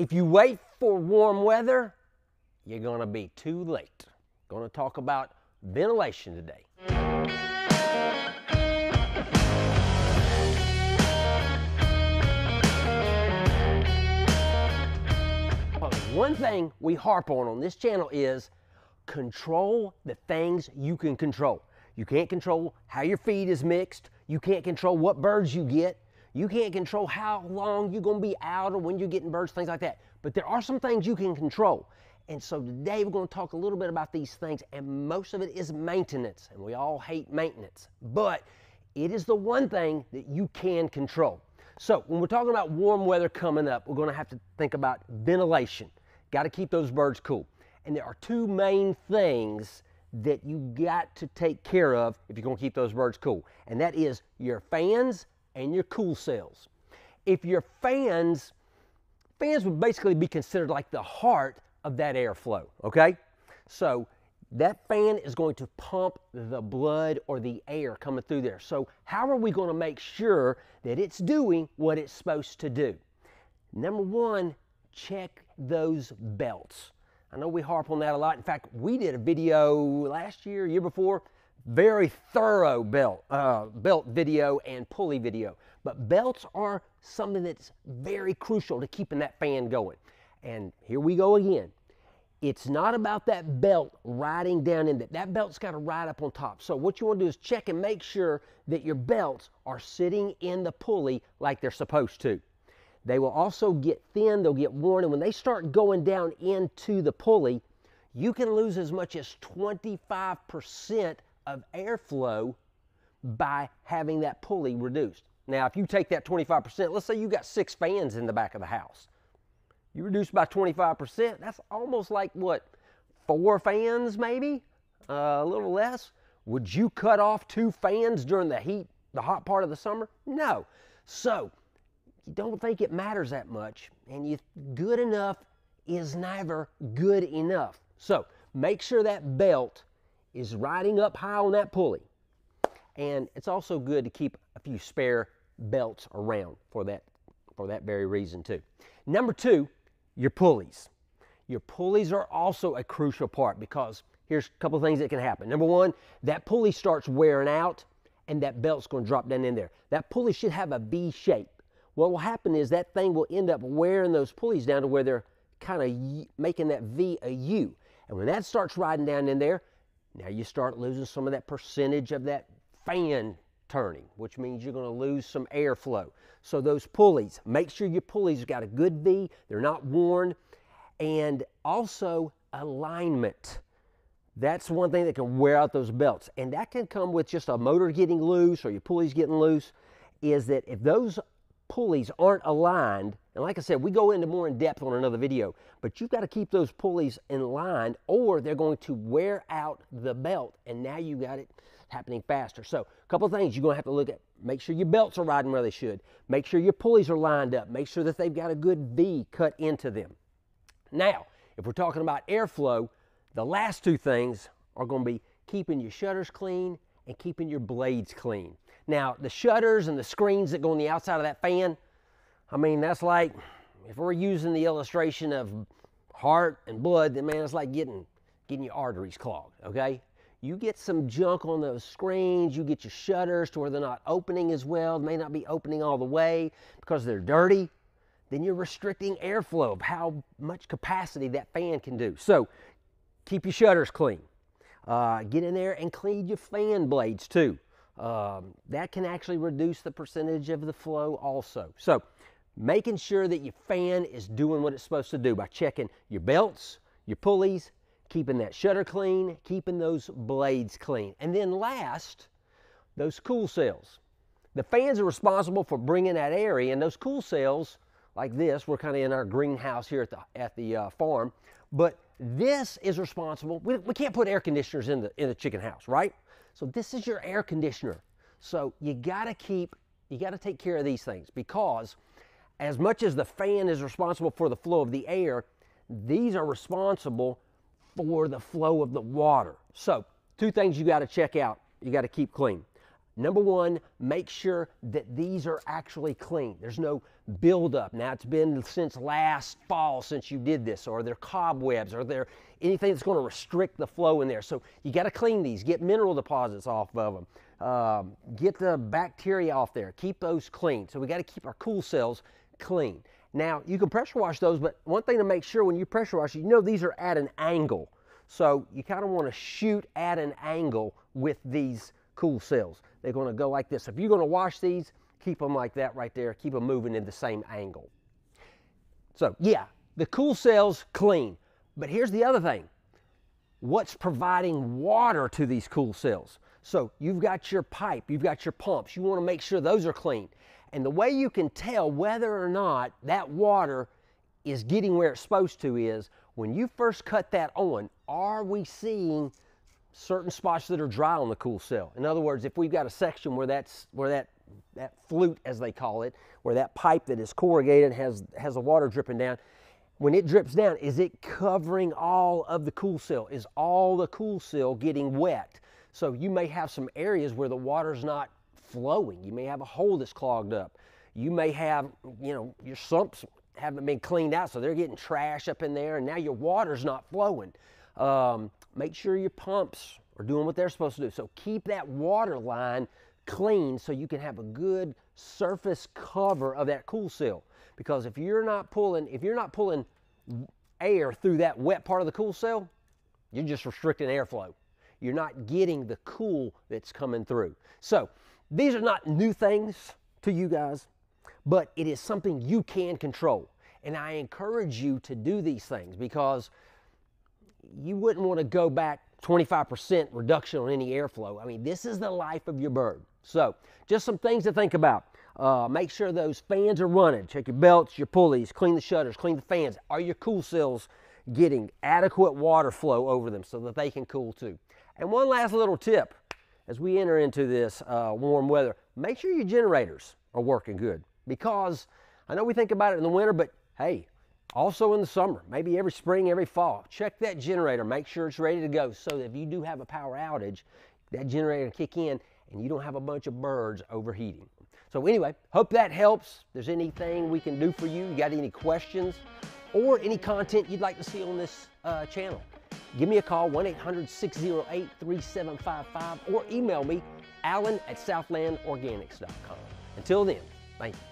If you wait for warm weather, you're going to be too late. Going to talk about ventilation today. One thing we harp on on this channel is control the things you can control. You can't control how your feed is mixed. You can't control what birds you get. You can't control how long you're going to be out or when you're getting birds, things like that. But there are some things you can control. And so today we're going to talk a little bit about these things, and most of it is maintenance. And we all hate maintenance, but it is the one thing that you can control. So when we're talking about warm weather coming up, we're going to have to think about ventilation. Got to keep those birds cool. And there are two main things that you got to take care of if you're going to keep those birds cool. And that is your fans and your cool cells. If your fans, fans would basically be considered like the heart of that airflow, okay? So that fan is going to pump the blood or the air coming through there. So how are we going to make sure that it's doing what it's supposed to do? Number one, check those belts. I know we harp on that a lot. In fact, we did a video last year, year before, very thorough belt, uh, belt video and pulley video. But belts are something that's very crucial to keeping that fan going. And here we go again. It's not about that belt riding down in that. That belt's got to ride up on top. So what you want to do is check and make sure that your belts are sitting in the pulley like they're supposed to. They will also get thin, they'll get worn, and when they start going down into the pulley, you can lose as much as 25% of airflow by having that pulley reduced. Now, if you take that 25%, let's say you got six fans in the back of the house. You reduce by 25%, that's almost like what, four fans maybe? Uh, a little less. Would you cut off two fans during the heat, the hot part of the summer? No. So, you don't think it matters that much, and you good enough is never good enough. So, make sure that belt is riding up high on that pulley. And it's also good to keep a few spare belts around for that, for that very reason too. Number two, your pulleys. Your pulleys are also a crucial part because here's a couple things that can happen. Number one, that pulley starts wearing out and that belt's going to drop down in there. That pulley should have a V shape. What will happen is that thing will end up wearing those pulleys down to where they're kind of making that V a U. And when that starts riding down in there, now you start losing some of that percentage of that fan turning, which means you're going to lose some airflow. So those pulleys, make sure your pulleys got a good V, they're not worn, and also alignment. That's one thing that can wear out those belts. And that can come with just a motor getting loose or your pulleys getting loose, is that if those pulleys aren't aligned, and like I said, we go into more in depth on another video, but you've got to keep those pulleys in line or they're going to wear out the belt and now you got it happening faster. So a couple things you're going to have to look at. Make sure your belts are riding where they should. Make sure your pulleys are lined up. Make sure that they've got a good V cut into them. Now, if we're talking about airflow, the last two things are going to be keeping your shutters clean and keeping your blades clean. Now, the shutters and the screens that go on the outside of that fan, I mean, that's like, if we're using the illustration of heart and blood, then man, it's like getting, getting your arteries clogged, okay? You get some junk on those screens, you get your shutters to where they're not opening as well, they may not be opening all the way because they're dirty, then you're restricting airflow of how much capacity that fan can do. So keep your shutters clean. Uh, get in there and clean your fan blades too um, that can actually reduce the percentage of the flow also. So making sure that your fan is doing what it's supposed to do by checking your belts, your pulleys, keeping that shutter clean, keeping those blades clean. And then last, those cool cells. The fans are responsible for bringing that air in. Those cool cells, like this, we're kind of in our greenhouse here at the, at the uh, farm, but this is responsible. We, we can't put air conditioners in the, in the chicken house, right? So this is your air conditioner. So you got to keep, you got to take care of these things because as much as the fan is responsible for the flow of the air, these are responsible for the flow of the water. So two things you got to check out. You got to keep clean. Number one, make sure that these are actually clean. There's no buildup. Now it's been since last fall since you did this, or there cobwebs, or there anything that's going to restrict the flow in there. So you got to clean these, get mineral deposits off of them, um, get the bacteria off there, keep those clean. So we got to keep our cool cells clean. Now you can pressure wash those, but one thing to make sure when you pressure wash, you know these are at an angle. So you kind of want to shoot at an angle with these cool cells. They're going to go like this. If you're going to wash these, keep them like that right there. Keep them moving in the same angle. So yeah, the cool cells clean. But here's the other thing. What's providing water to these cool cells? So you've got your pipe, you've got your pumps. You want to make sure those are clean. And the way you can tell whether or not that water is getting where it's supposed to is when you first cut that on, are we seeing certain spots that are dry on the cool cell? In other words, if we've got a section where that's where that that flute as they call it, where that pipe that is corrugated has has the water dripping down, when it drips down, is it covering all of the cool cell? Is all the cool cell getting wet? So you may have some areas where the water's not flowing. You may have a hole that's clogged up. You may have, you know, your sumps haven't been cleaned out, so they're getting trash up in there, and now your water's not flowing. Um, make sure your pumps are doing what they're supposed to do. So keep that water line clean so you can have a good surface cover of that cool cell. Because if you're not pulling, if you're not pulling air through that wet part of the cool cell, you're just restricting airflow. You're not getting the cool that's coming through. So these are not new things to you guys, but it is something you can control. And I encourage you to do these things because you wouldn't want to go back 25% reduction on any airflow. I mean, this is the life of your bird. So, just some things to think about. Uh, make sure those fans are running. Check your belts, your pulleys, clean the shutters, clean the fans. Are your cool cells getting adequate water flow over them so that they can cool too? And one last little tip as we enter into this uh, warm weather, make sure your generators are working good because I know we think about it in the winter, but hey, also in the summer, maybe every spring, every fall, check that generator, make sure it's ready to go so that if you do have a power outage, that generator kick in and you don't have a bunch of birds overheating. So anyway, hope that helps. If there's anything we can do for you, you got any questions or any content you'd like to see on this uh, channel, give me a call, 1-800-608-3755 or email me, alan at southlandorganics.com. Until then, thank you.